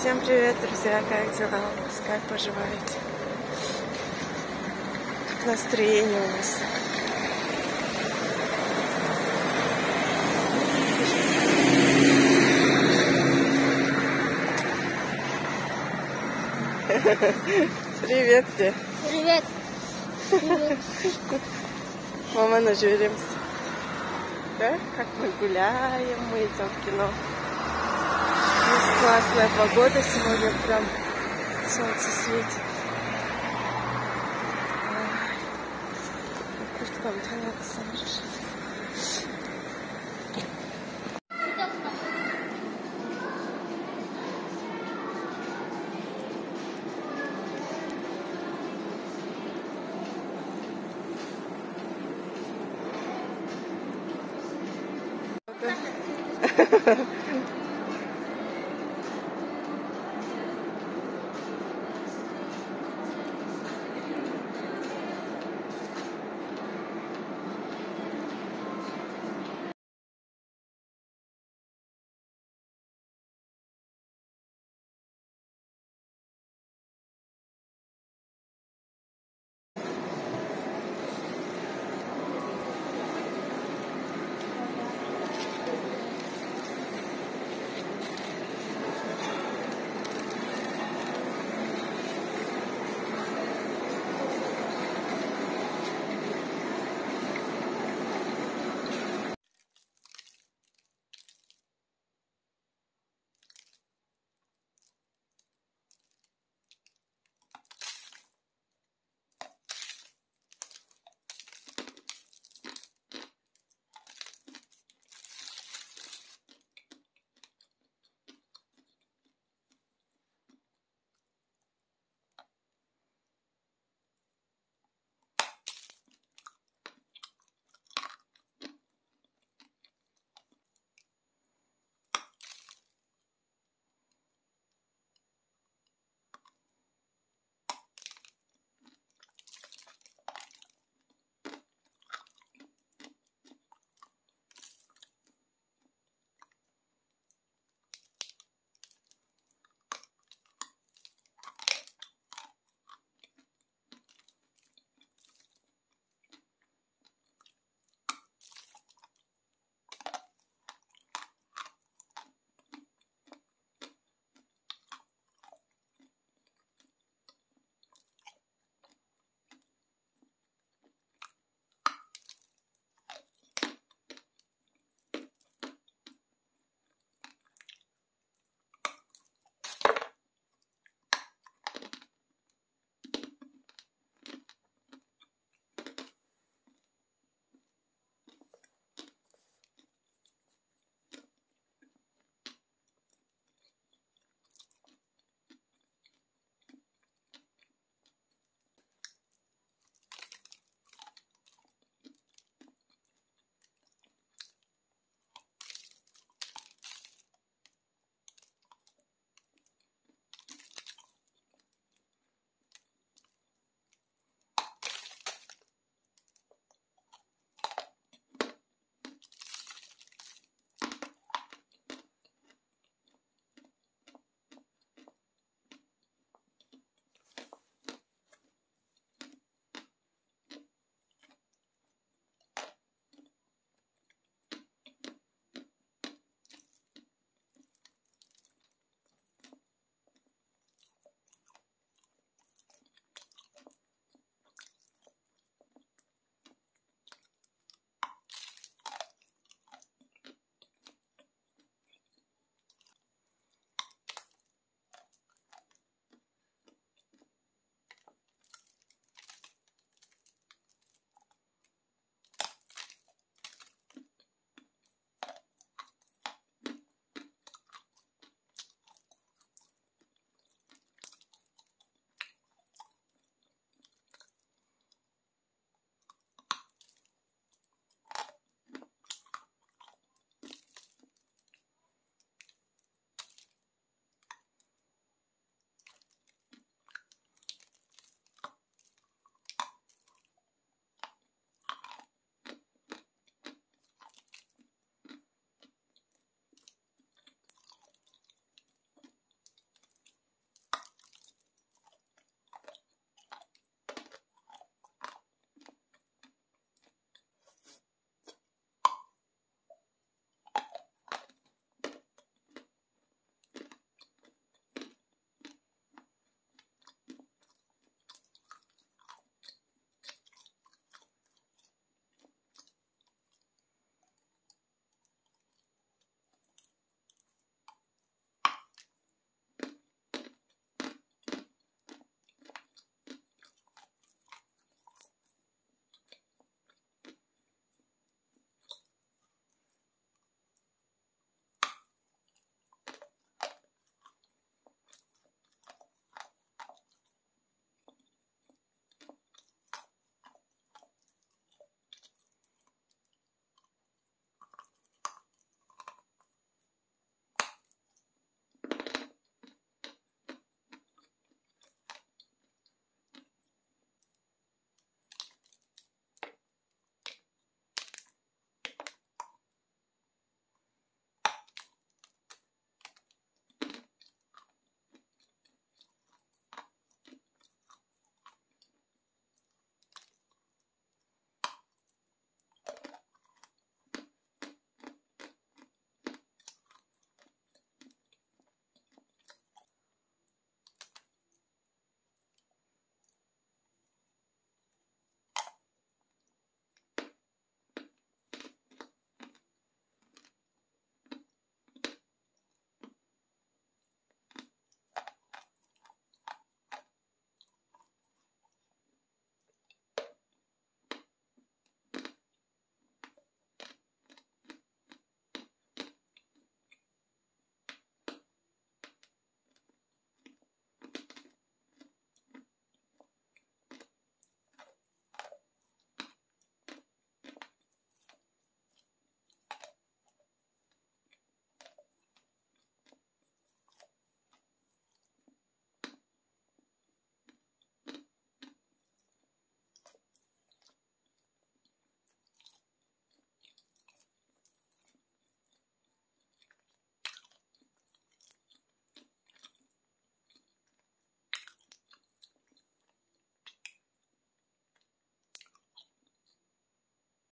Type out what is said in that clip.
Всем привет, друзья! Как дела у вас? Как поживаете? Как настроение у вас? Привет тебе! Привет. Привет. Мама нажуримся. Да? Как мы гуляем, мы идем в кино. Классная погода сегодня, прям солнце светит. Ой, Куртка тянется, можешь.